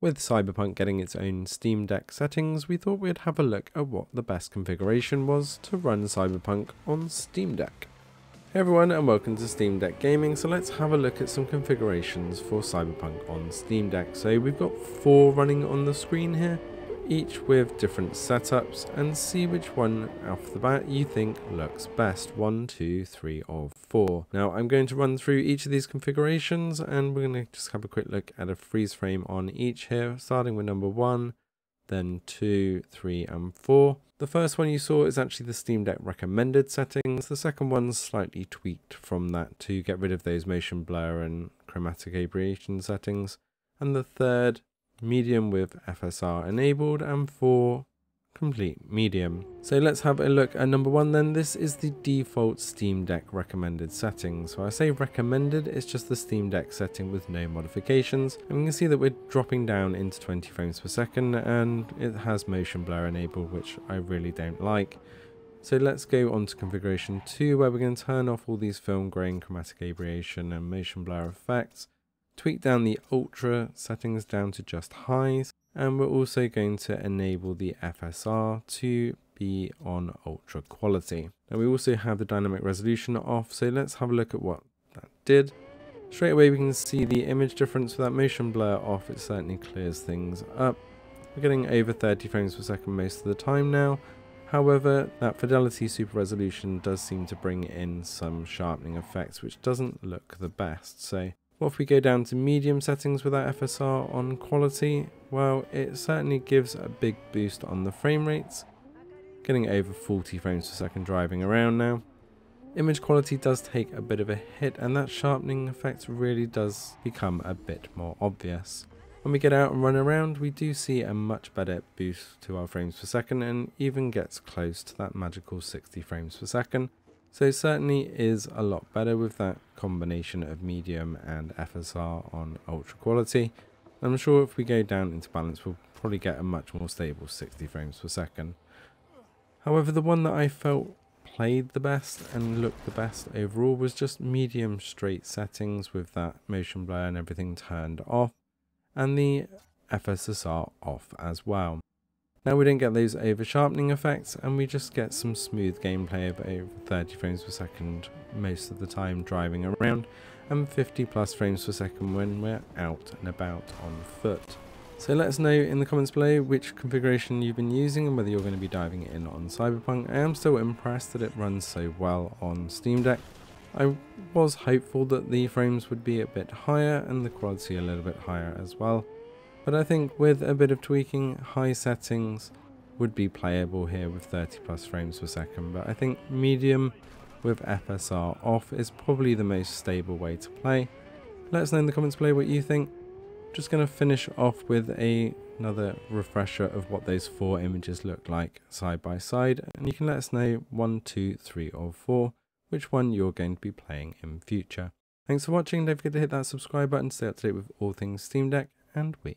With Cyberpunk getting its own Steam Deck settings, we thought we'd have a look at what the best configuration was to run Cyberpunk on Steam Deck. Hey everyone and welcome to Steam Deck Gaming, so let's have a look at some configurations for Cyberpunk on Steam Deck. So we've got four running on the screen here, each with different setups and see which one off the bat you think looks best. One, two, three, or four. Now I'm going to run through each of these configurations and we're going to just have a quick look at a freeze frame on each here, starting with number one, then two, three, and four. The first one you saw is actually the Steam Deck recommended settings. The second one's slightly tweaked from that to get rid of those motion blur and chromatic aberration settings. And the third medium with FSR enabled, and four complete medium. So let's have a look at number one then. This is the default Steam Deck recommended settings. So I say recommended, it's just the Steam Deck setting with no modifications. And we can see that we're dropping down into 20 frames per second and it has motion blur enabled, which I really don't like. So let's go on to configuration 2 where we're going to turn off all these film grain, chromatic aberration and motion blur effects tweak down the ultra settings down to just highs and we're also going to enable the FSR to be on ultra quality. Now we also have the dynamic resolution off so let's have a look at what that did. Straight away we can see the image difference with that motion blur off it certainly clears things up. We're getting over 30 frames per second most of the time now However, that fidelity super resolution does seem to bring in some sharpening effects, which doesn't look the best. So what if we go down to medium settings with our FSR on quality? Well, it certainly gives a big boost on the frame rates, getting over 40 frames per second driving around now. Image quality does take a bit of a hit and that sharpening effect really does become a bit more obvious. When we get out and run around, we do see a much better boost to our frames per second and even gets close to that magical 60 frames per second. So certainly is a lot better with that combination of medium and FSR on ultra quality. I'm sure if we go down into balance we'll probably get a much more stable 60 frames per second. However the one that I felt played the best and looked the best overall was just medium straight settings with that motion blur and everything turned off and the FSR off as well. Now we don't get those over sharpening effects and we just get some smooth gameplay of over 30 frames per second most of the time driving around and 50 plus frames per second when we're out and about on foot. So let us know in the comments below which configuration you've been using and whether you're going to be diving in on Cyberpunk. I am still impressed that it runs so well on Steam Deck. I was hopeful that the frames would be a bit higher and the quality a little bit higher as well. But I think with a bit of tweaking, high settings would be playable here with 30 plus frames per second. But I think medium with FSR off is probably the most stable way to play. Let us know in the comments below what you think. Just going to finish off with a, another refresher of what those four images look like side by side. And you can let us know one, two, three, or four, which one you're going to be playing in future. Thanks for watching. Don't forget to hit that subscribe button to stay up to date with all things Steam Deck, and we